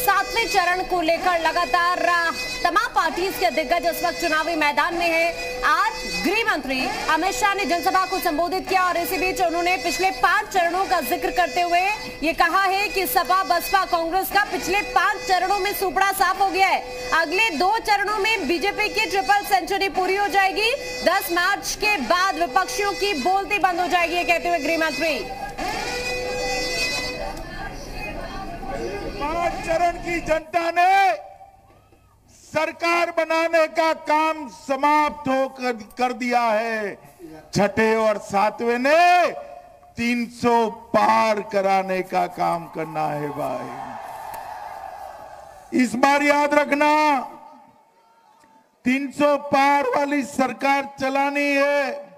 सातवें चरण को लेकर लगातार, तमाम पार्टीज़ के दिग्गज इस वक्त चुनावी मैदान में हैं। आज गृह मंत्री अमित शाह ने जनसभा को संबोधित किया और इसी बीच उन्होंने पिछले पाँच चरणों का ज़िक्र करते हुए ये कहा है कि सपा, बसपा, कांग्रेस का पिछले पाँच चरणों में सुपड़ा साफ़ हो गया है। अगले दो चरणों में बीजेपी की ट्रिपल सेंचुरी पूरी हो जाएगी। 10 मार्च के बाद विपक्षियों की बोलती बंद हो जाएगी कहते हुए गृह मंत्री। चरण की जनता ने सरकार बनाने का काम समाप्त हो कर, कर दिया है। छठे और सातवें ने 300 पार कराने का काम करना है भाई। इस बार याद रखना 300 पार वाली सरकार चलानी है।